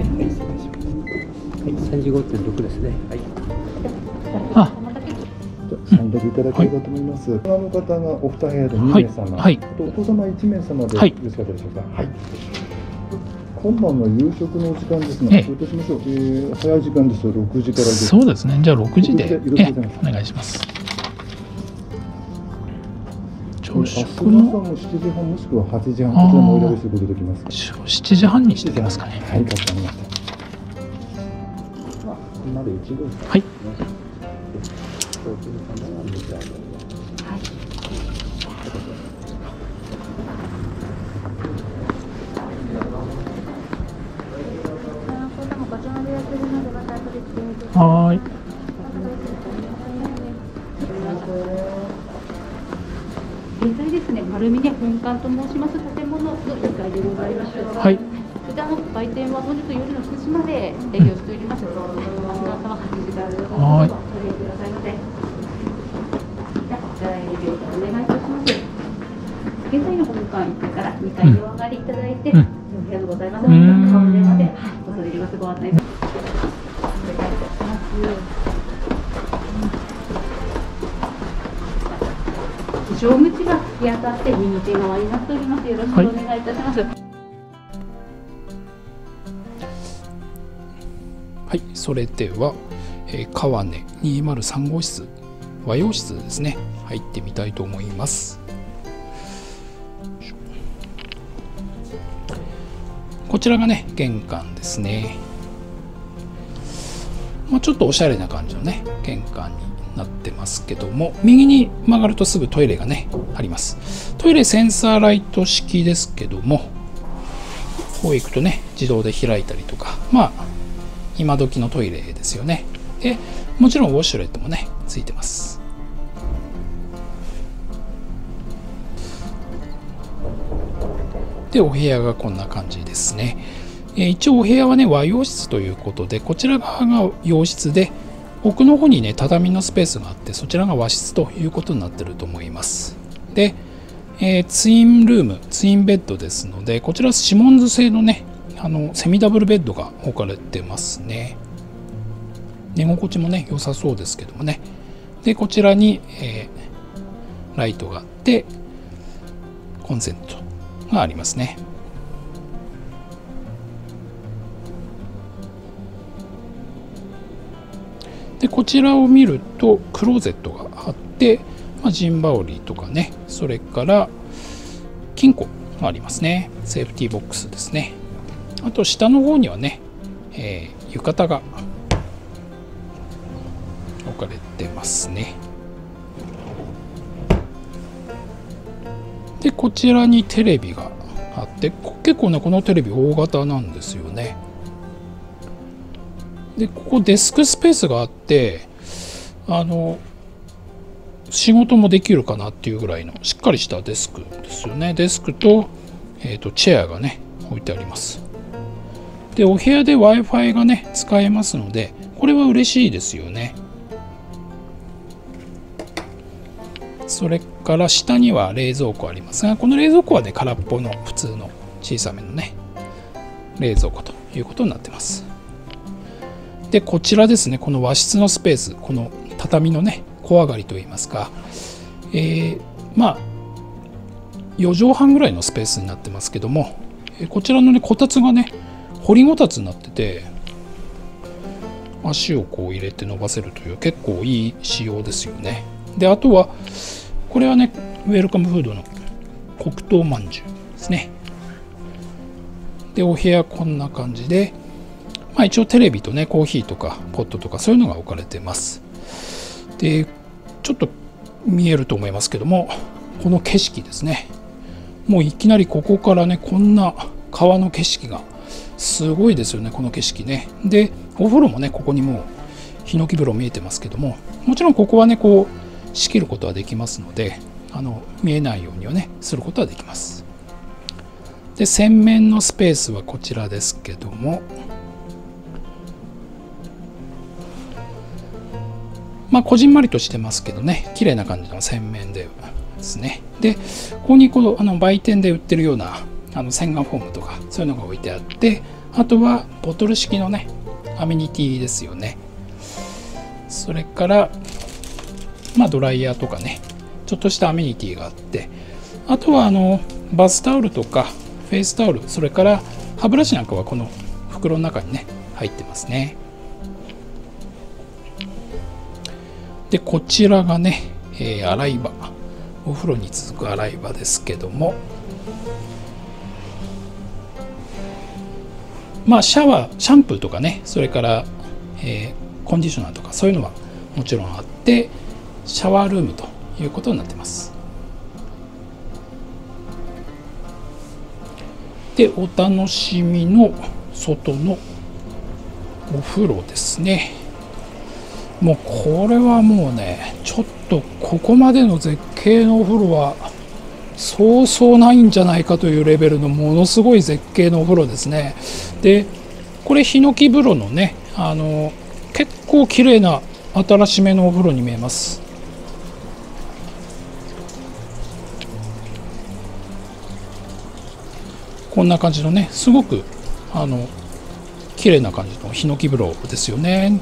35.9ですね。はい、失礼します。はい、35.6ですね。はい。あサインだけいただければと思います。この方がお二部屋で2名様、はいお子様1名様でよはいろしかったでしょうか？はい。今晩の夕食のお時間ですが、ええどういたしましょう？えー、早い時間ですと6時からです。そうですねじゃあ6時で6時でよろしくお願いします朝明日の朝食のも7時半もしくは8時半こちらもお選びすることできますか。7時半にしておきますかねはい、かしこまりました。まあ、まで一度ですか。はいはい現在ですね、丸峰本館と申します建物の2階でございます。はいこちらの売店は本日夜の9時まで営業しております。明日の朝は8時からでございはいます。ご利用くださいませ。じゃあ、営業お願いいたします。現在の本館1階から2階にお上がりいただいて、うんお部屋でございます。うーん顔電話で恐れ入りますご案内お願いいたします。正口が突き当たって右手側になっております。よろしくお願いいたします。はい、それでは、えー川根203号室和洋室ですね入ってみたいと思いますこちらがね玄関ですねまあ、ちょっとおしゃれな感じのね玄関になってますけども右に曲がるとすぐトイレがねあります。トイレセンサーライト式ですけどもこう行くとね自動で開いたりとかまあ今時のトイレですよね。でもちろんウォシュレットもねついてます。でお部屋がこんな感じですね。一応お部屋はね和洋室ということでこちら側が洋室で奥の方にね畳のスペースがあってそちらが和室ということになってると思います。で、えーツインルームツインベッドですのでこちらシモンズ製のねあのセミダブルベッドが置かれてますね。寝心地もね良さそうですけどもね。でこちらに、えーライトがあってコンセントがありますね。でこちらを見るとクローゼットがあって、まあ、ジンバオリーとかねそれから金庫がありますね。セーフティーボックスですね。あと下の方にはね、えー浴衣が置かれてますね。でこちらにテレビがあって結構ねこのテレビ大型なんですよね。でここデスクスペースがあってあの仕事もできるかなっていうぐらいのしっかりしたデスクですよね。デスクと,、えーとチェアがね置いてあります。でお部屋で w i f i がね使えますのでこれは嬉しいですよね。それから下には冷蔵庫ありますがこの冷蔵庫はね空っぽの普通の小さめのね冷蔵庫ということになってます。でこちらですねこの和室のスペースこの畳のね小上がりといいますかえーまあ4畳半ぐらいのスペースになってますけどもこちらのねこたつがね掘りごたつになってて足をこう入れて伸ばせるという結構いい仕様ですよね。であとはこれはねウェルカムフードの黒糖まんじゅうですね。でお部屋こんな感じでまあ一応テレビとねコーヒーとかポットとかそういうのが置かれてます。でちょっと見えると思いますけどもこの景色ですね。もういきなりここからねこんな川の景色がすごいですよねこの景色ね。でお風呂もねここにもうヒノキ風呂見えてますけどももちろんここはねこう仕切ることはできますのであの見えないようにはねすることはできます。で洗面のスペースはこちらですけどもまあこじんまりとしてますけどね。綺麗な感じの洗面でですね。でここにこのあの売店で売ってるようなあの洗顔フォームとかそういうのが置いてあってあとはボトル式のねアメニティですよね。それからまあドライヤーとかねちょっとしたアメニティがあってあとはあのバスタオルとかフェイスタオルそれから歯ブラシなんかはこの袋の中にね入ってますね。でこちらがね、えー、洗い場。お風呂に続く洗い場ですけども。まあシャワーシャンプーとかねそれから、えー、コンディショナーとかそういうのはもちろんあってシャワールームということになってます。でお楽しみの外のお風呂ですね。もうこれはもうねちょっとここまでの絶景のお風呂はそうそうないんじゃないかというレベルのものすごい絶景のお風呂ですね。でこれヒノキ風呂のねあの結構綺麗な新しめのお風呂に見えます。こんな感じのねすごくあの綺麗な感じのヒノキ風呂ですよね。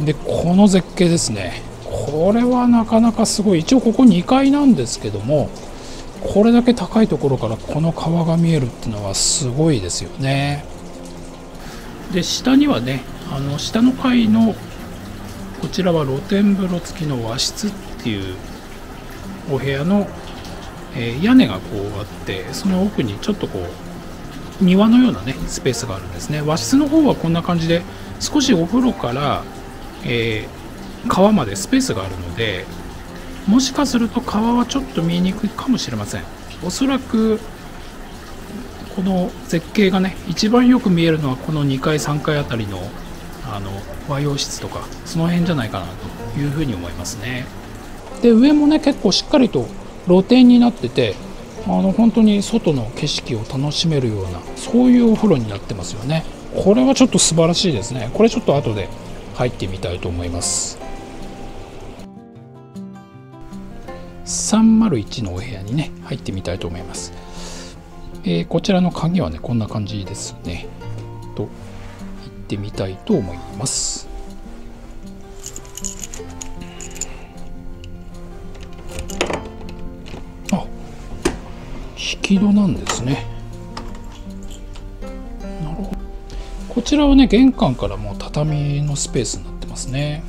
でこの絶景ですね。これはなかなかすごい。一応ここ2階なんですけどもこれだけ高いところからこの川が見えるっていうのはすごいですよね。で下にはねあの下の階のこちらは露天風呂付きの和室っていうお部屋のえー、屋根がこうあってその奥にちょっとこう庭のようなねスペースがあるんですね。和室の方はこんな感じで少しお風呂から、えー、川までスペースがあるのでもしかすると川はちょっと見えにくいかもしれません。おそらくこの絶景がね一番よく見えるのはこの2階3階あたりのあの和洋室とかその辺じゃないかなというふうに思いますね。で上もね結構しっかりと露天になっててあの本当に外の景色を楽しめるようなそういうお風呂になってますよね。これはちょっと素晴らしいですね。これちょっと後で入ってみたいと思います。301のお部屋にね入ってみたいと思います、えー、こちらの鍵はねこんな感じですね。と行ってみたいと思います。あ引き戸なんですね。こちらはね玄関からもう畳のスペースになってますね。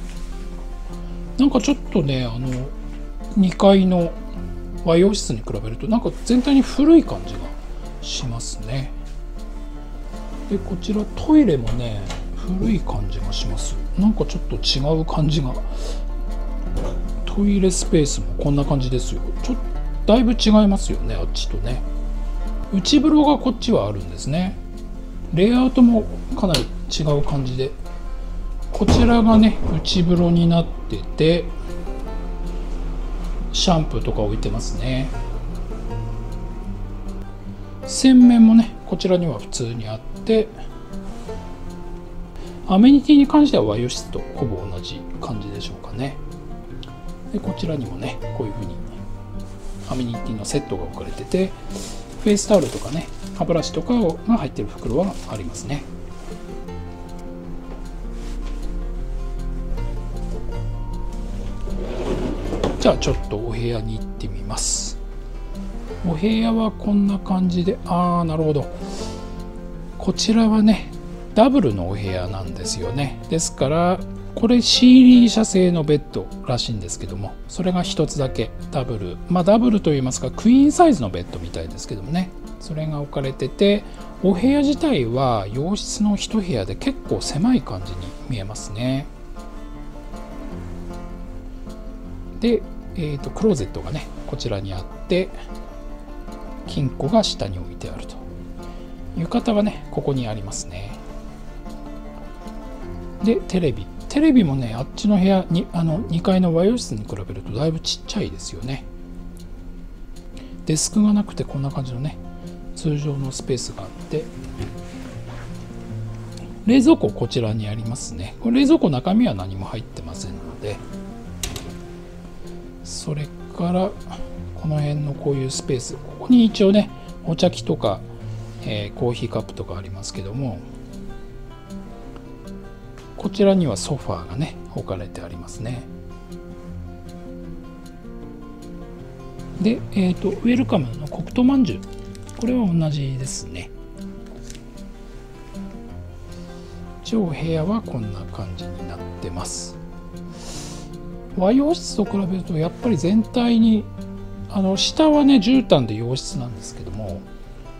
なんかちょっとねあの2階の和洋室に比べるとなんか全体に古い感じがしますね。でこちらトイレもね古い感じがします。なんかちょっと違う感じが。トイレスペースもこんな感じですよ。ちょっだいぶ違いますよねあっちとね。内風呂がこっちはあるんですね。レイアウトもかなり違う感じで。こちらがね内風呂になっててシャンプーとか置いてますね。洗面もねこちらには普通にあってアメニティに関しては和洋室とほぼ同じ感じでしょうかね。でこちらにもねこういう風にアメニティのセットが置かれててフェイスタオルとかね歯ブラシとかが入ってる袋はありますね。じゃあちょっとお部屋に行ってみます。お部屋はこんな感じでああなるほど。こちらはねダブルのお部屋なんですよね。ですからこれ CD 社製のベッドらしいんですけどもそれが1つだけダブル。まあダブルといいますかクイーンサイズのベッドみたいですけどもね。それが置かれててお部屋自体は洋室の1部屋で結構狭い感じに見えますね。で、えーと、クローゼットがねこちらにあって金庫が下に置いてあると。浴衣はねここにありますね。でテレビ。テレビもねあっちの部屋にあの2階の和洋室に比べるとだいぶちっちゃいですよね。デスクがなくてこんな感じのね通常のスペースがあって冷蔵庫こちらにありますね。これ冷蔵庫中身は何も入ってませんのでそれからこの辺のこういうスペースここに一応ねお茶器とかえー、コーヒーカップとかありますけどもこちらにはソファーがね置かれてありますね。で、えーと、ウェルカムの黒糖まんじゅう。これは同じですね。一応部屋はこんな感じになってます。和洋室と比べるとやっぱり全体にあの下はね絨毯で洋室なんですけども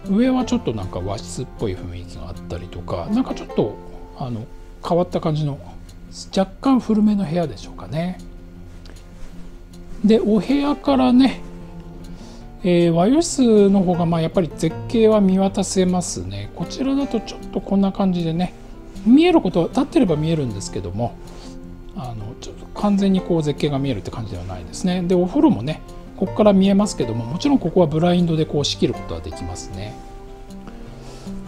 上はちょっとなんか和室っぽい雰囲気があったりとかなんかちょっとあの変わった感じの若干古めの部屋でしょうかね。でお部屋からね、えー、和洋室の方がまあやっぱり絶景は見渡せますね。こちらだとちょっとこんな感じでね見えることは立ってれば見えるんですけどもあのちょっと完全にこう絶景が見えるって感じではないですね。でお風呂もねここから見えますけどももちろんここはブラインドでこう仕切ることはできますね。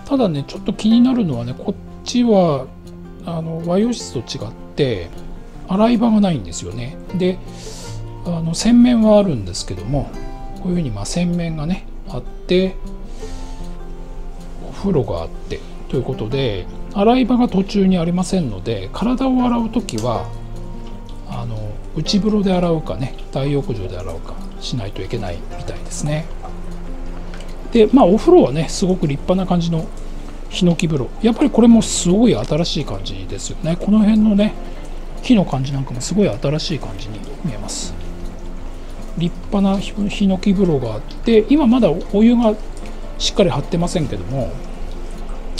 ただねちょっと気になるのはねこっちはあの和洋室と違って洗い場がないんですよね。であの洗面はあるんですけどもこういうふうにま洗面がねあってお風呂があってということで洗い場が途中にありませんので体を洗う時はあの内風呂で洗うかね大浴場で洗うかしないといけないみたいですね。でまあお風呂はねすごく立派な感じのヒノキ風呂。やっぱりこれもすごい新しい感じですよね。この辺のね木の感じなんかもすごい新しい感じに見えます。立派なヒノキ風呂があって今まだお湯がしっかり張ってませんけども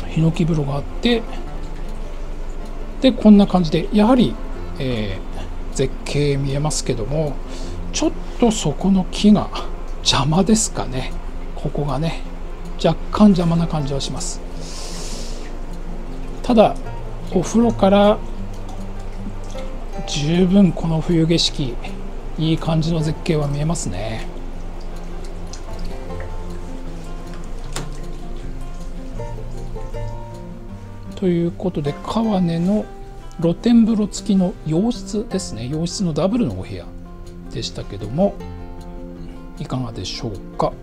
ヒノキ風呂があってでこんな感じでやはり、えー、絶景見えますけどもちょっとそこの木が邪魔ですかね。ここがね若干邪魔な感じはします。ただお風呂から十分この冬景色いい感じの絶景は見えますね。ということで川根の露天風呂付きの洋室ですね。洋室のダブルのお部屋でしたけどもいかがでしょうか？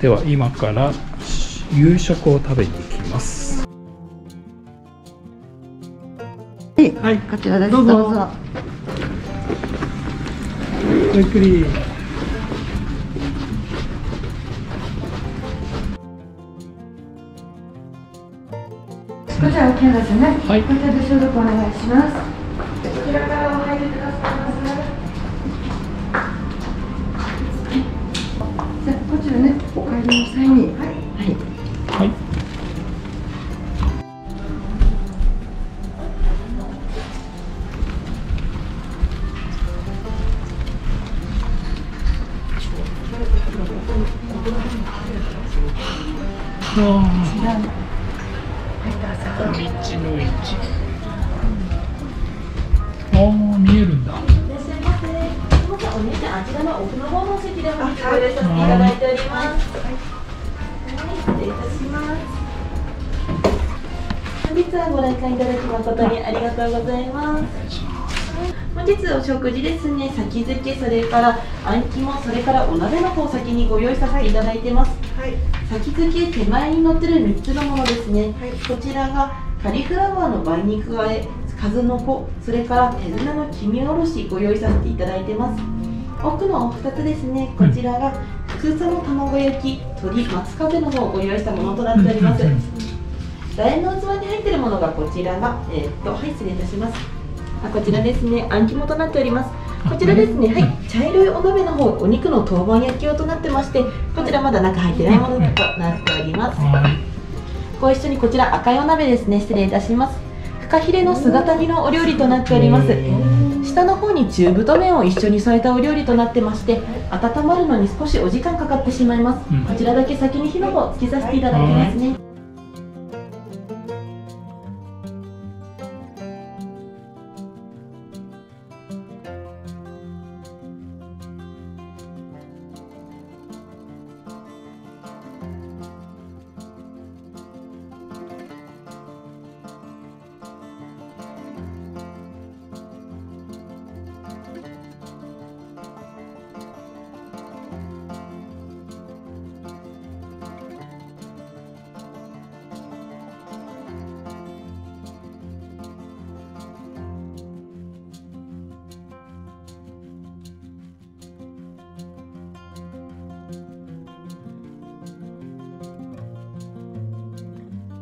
では今から夕食を食べに行きますはい、こちらです。どうぞどうぞ。ゆっくりこちら OK ですね。はいこちらで消毒お願いします。こちらからお入りくださいませ。じゃあこちらね、お帰りの際に、はい、はい。はい。道の位置ああ見えるんだあちらの奥の方の席でお待ちご用意させていただいております。はい、失礼いたします。本日はご来館いただき誠にありがとうございます。本日お食事ですね、先付け、それからあん肝、それからお鍋の方先にご用意させていただいてます。はい先付け手前に乗ってる3つのものですね、こちらがカリフラワーの梅肉和え数の子それから手綱の黄身おろしご用意させていただいてます奥のお二つですね。こちらが空さの卵焼き鶏松風の方をご用意したものとなっております。楕円の器に入っているものがこちらがえーっとはい失礼いたします。あこちらですね。あん肝となっております。こちらですね、はい、茶色いお鍋の方、お肉の当番焼き用となってまして、こちらまだ中入ってないものとなっております。はい。ご一緒にこちら赤いお鍋ですね。失礼いたします。フカヒレの姿煮のお料理となっております下の方に中太麺を一緒に添えたお料理となってまして温まるのに少しお時間かかってしまいます、うん。こちらだけ先に火の方つけさせていただきますね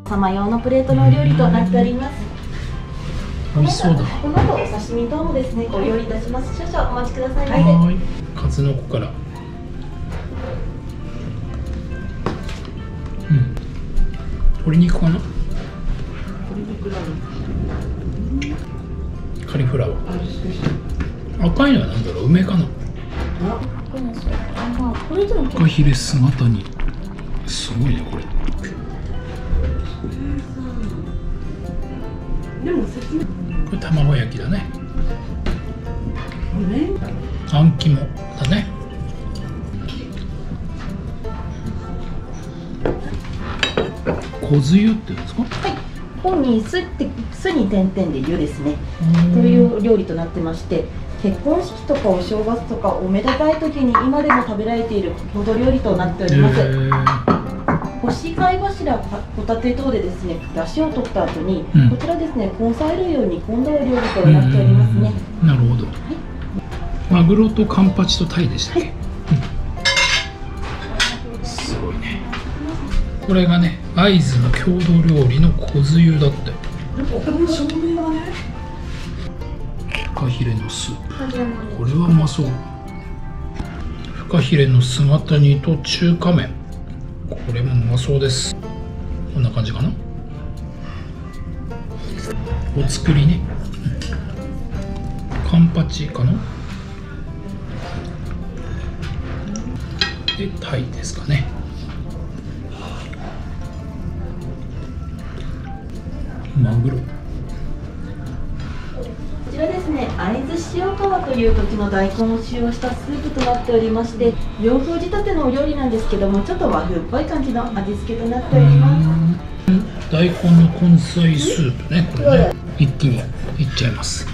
様用のプレートのお料理となっております。美味しそうだ。この後お刺身等もですねご用意いたします。少々お待ちくださいませ、はーい数の子から。うん。鶏肉かな？カリフラワー。赤いのは何だろう？梅かな？フカヒレ姿にに酢って酢に点々で湯ですね。という料理となってまして結婚式とかお正月とかおめでたい時に今でも食べられている郷土料理となっております、干し貝柱ホタテ等でですね出汁を取った後に、うん。こちらですね根菜類を煮込んだお料理となっておりますね。なるほど、マグロとカンパチとタイでしたっけ、うん。すごいね。これがね会津の郷土料理の小酢湯だって。フカヒレのスープこれはうまそう。フカヒレの姿煮と中華麺。これもうまそうです。こんな感じかな。お作りね。カンパチかな。でタイですかねマグロこちらですね会津塩川という土地の大根を使用したスープとなっておりまして洋風仕立てのお料理なんですけどもちょっと和風っぽい感じの味付けとなっております。大根の根菜スープねこれね。一気にいっちゃいます。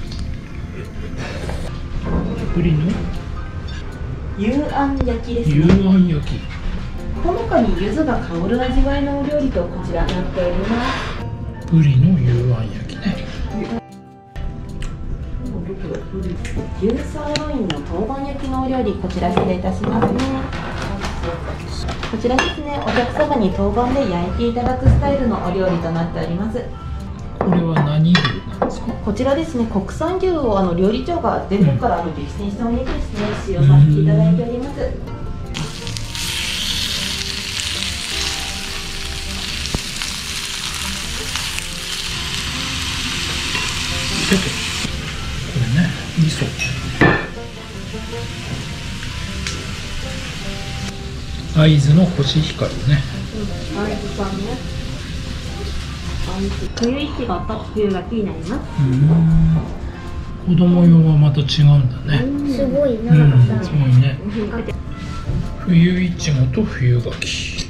栗の？幽庵焼きです幽ね庵焼き。ほのかに柚子が香る味わいのお料理とこちらなっておりますブリの幽庵焼きね。牛サーロインの豆板焼きのお料理こちら失礼いたしますねこちらですね。お客様に豆板で焼いていただくスタイルのお料理となっております。これは何牛なんですか？こちらですね。国産牛をあの料理長が全国からあの激戦したお肉ですね。使用させていただいておりますペペこれね味噌。会津のコシヒカリね。冬いちごと冬柿になりますうん。子供用はまた違うんだね。すごいな、うんすごいね。冬いちごと冬柿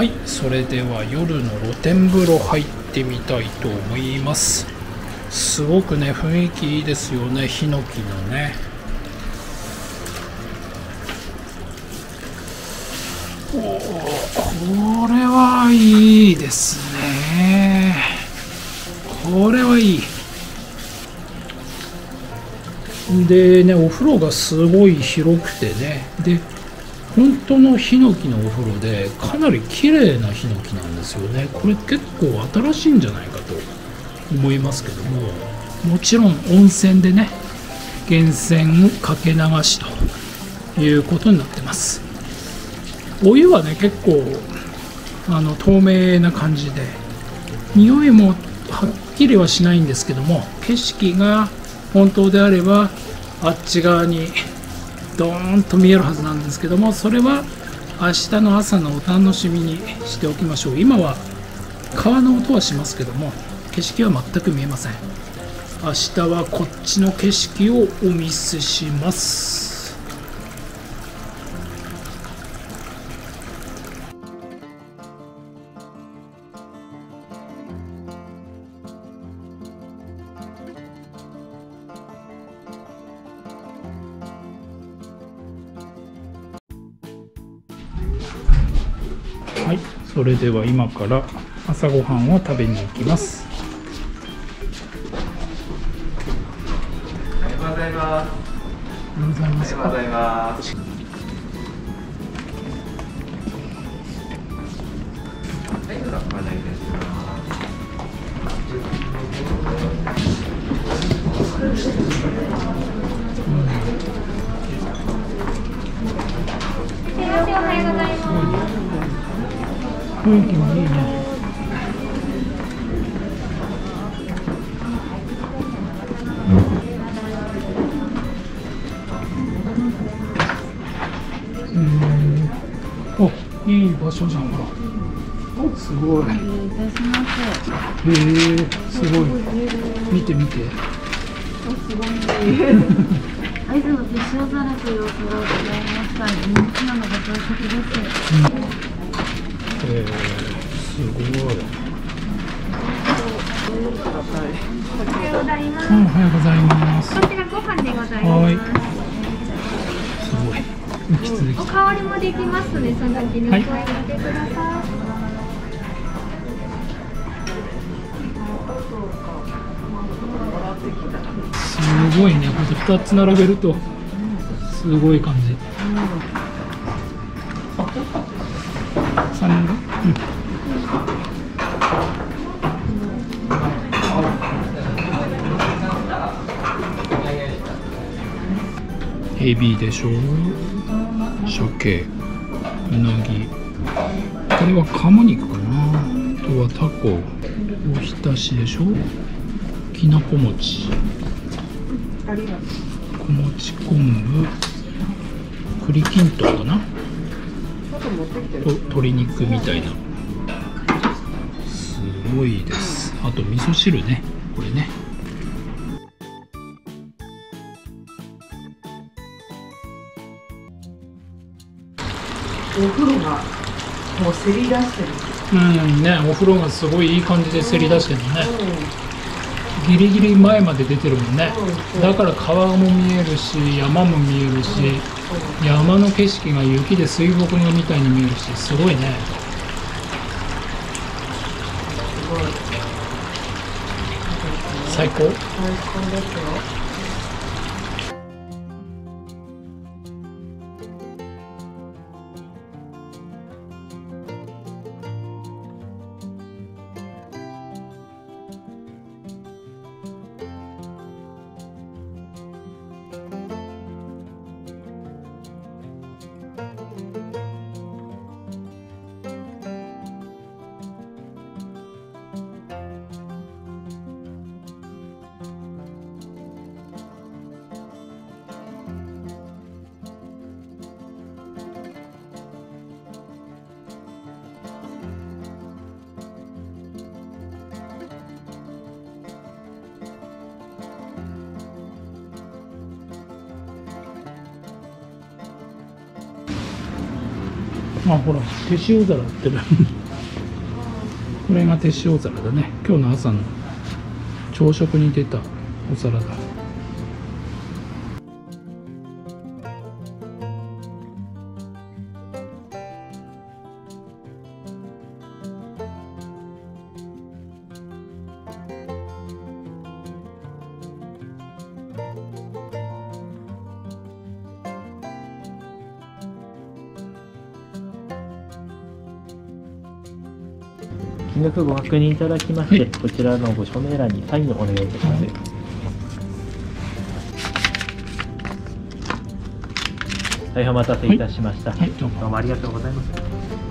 はいそれでは夜の露天風呂入ってみたいと思います。すごくね雰囲気いいですよねヒノキのね。おーこれはいいですね。これはいい。でねお風呂がすごい広くてね。で本当のヒノキのお風呂でかなり綺麗なヒノキなんですよね。これ結構新しいんじゃないかと思いますけども。もちろん温泉でね源泉をかけ流しということになってます。お湯はね結構あの透明な感じで匂いもはっきりはしないんですけども景色が本当であればあっち側にドーンと見えるはずなんですけどもそれは明日の朝のお楽しみにしておきましょう。今は川の音はしますけども景色は全く見えません。明日はこっちの景色をお見せします。はいそれでは今から朝ごはんを食べに行きますおはようございます。おはようございますおはようございます。雰囲気もいいねうんおいい場所じゃんほら。おすごい。へえすごい。見て見て。会津 の手塩皿というお皿をございました。人気なのが朝食です。えー、すごい。おはようございます。うんおはようございますこちらご飯でございはいますすごい浮き続きお香りもできますのでその時にお声掛けください、すごいね。これ2つ並べるとすごい感じエビでしょ鮭。うなぎ。これは鴨肉かな。あとはタコ。おひたしでしょ。きなこ餅。小餅昆布。栗きんとんかな。と鶏肉みたいな。すごいです。あと味噌汁ね。これね。お風呂がもうせり出してる。うんねお風呂がすごいいい感じでせり出してるのね。ギリギリ前まで出てるもんね。だから川も見えるし山も見えるし山の景色が雪で水墨画みたいに見えるしすごいね。最高。最高ですよ。あほら手塩皿売ってる。これが手塩皿だね。今日の朝の朝食に出たお皿だ。金額ご確認いただきまして、はいこちらのご署名欄にサインをお願いいたします。大変お待たせいたしました。はいどうもどうもありがとうございます。